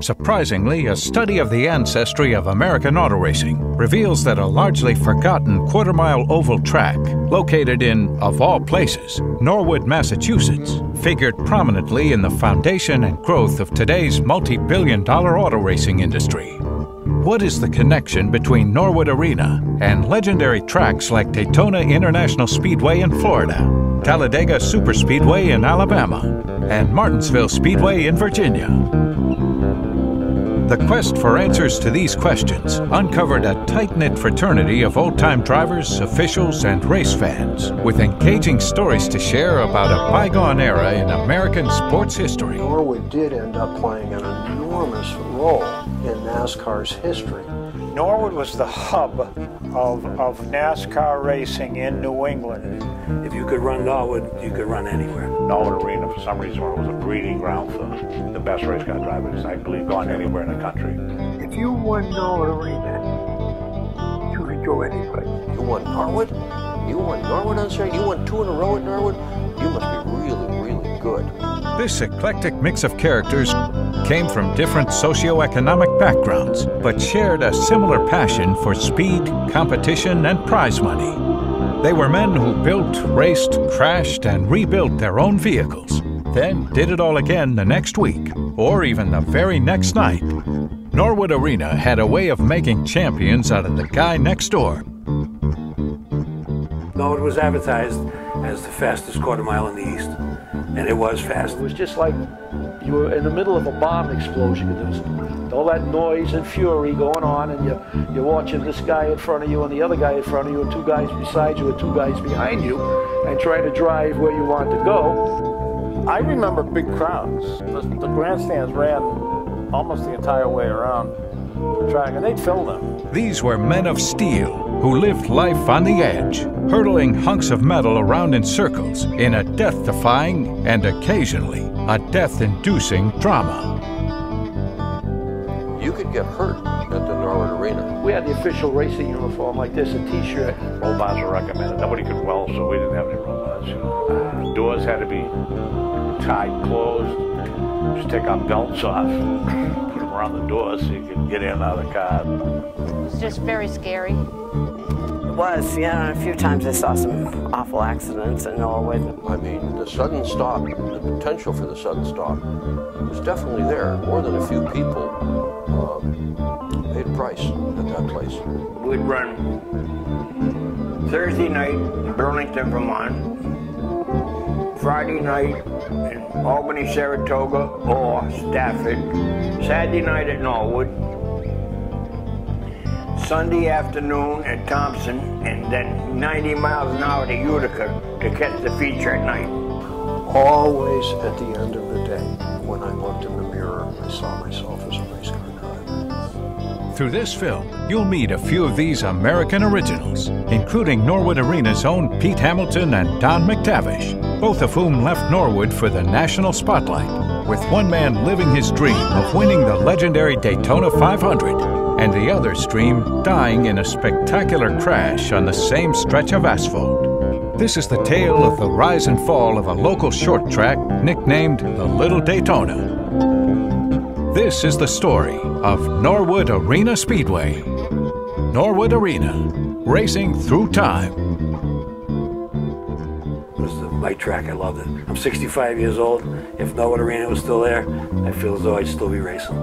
Surprisingly, a study of the ancestry of American auto racing reveals that a largely forgotten quarter mile oval track, located in, of all places, Norwood, Massachusetts, figured prominently in the foundation and growth of today's multi billion dollar auto racing industry. What is the connection between Norwood Arena and legendary tracks like Daytona International Speedway in Florida, Talladega Superspeedway in Alabama, and Martinsville Speedway in Virginia? The quest for answers to these questions uncovered a tight knit fraternity of old time drivers, officials, and race fans with engaging stories to share about a bygone era in American sports history. Norwood did end up playing an enormous role in NASCAR's history. Norwood was the hub of, of NASCAR racing in New England. If you could run Norwood, you could run anywhere. Norwood Arena, for some reason, was a breeding ground for the best race car drivers, I believe, gone anywhere in the country. If you won Norwood Arena, you could go anywhere. You won Norwood? You won Norwood on Saturday? You won two in a row at Norwood? This eclectic mix of characters came from different socioeconomic backgrounds, but shared a similar passion for speed, competition, and prize money. They were men who built, raced, crashed, and rebuilt their own vehicles, then did it all again the next week, or even the very next night. Norwood Arena had a way of making champions out of the guy next door. Norwood was advertised as the fastest quarter mile in the East, and it was fast. It was just like you were in the middle of a bomb explosion. There was all that noise and fury going on, and you're, you're watching this guy in front of you and the other guy in front of you, and two guys beside you and two guys behind you, and trying to drive where you want to go. I remember big crowds. The, the grandstands ran almost the entire way around the track, and they'd fill them. These were men of steel who lived life on the edge, hurtling hunks of metal around in circles in a death defying and occasionally a death inducing drama. You could get hurt at the Norwood Arena. We had the official racing uniform like this, a t-shirt. Roll bars were recommended. Nobody could weld, so we didn't have any roll bars. Uh, doors had to be tied closed. Just take our belts off, put them around the door so you could get in and out of the car. It was just very scary. It was, yeah. A few times I saw some awful accidents in Norwood. I mean, the sudden stop, the potential for the sudden stop was definitely there. More than a few people uh, paid a price at that place. We'd run Thursday night in Burlington, Vermont, Friday night in Albany, Saratoga, or Stafford, Saturday night at Norwood, Sunday afternoon at Thompson, and then 90 miles an hour to Utica to catch the feature at night. Always at the end of the day, when I looked in the mirror, I saw myself as a race car. Through this film, you'll meet a few of these American originals, including Norwood Arena's own Pete Hamilton and Don MacTavish, both of whom left Norwood for the national spotlight, with one man living his dream of winning the legendary Daytona 500 and the other stream dying in a spectacular crash on the same stretch of asphalt. This is the tale of the rise and fall of a local short track nicknamed the Little Daytona. This is the story of Norwood Arena Speedway. Norwood Arena, racing through time. It was my track. I loved it. I'm 65 years old. If Norwood Arena was still there, I feel as though I'd still be racing.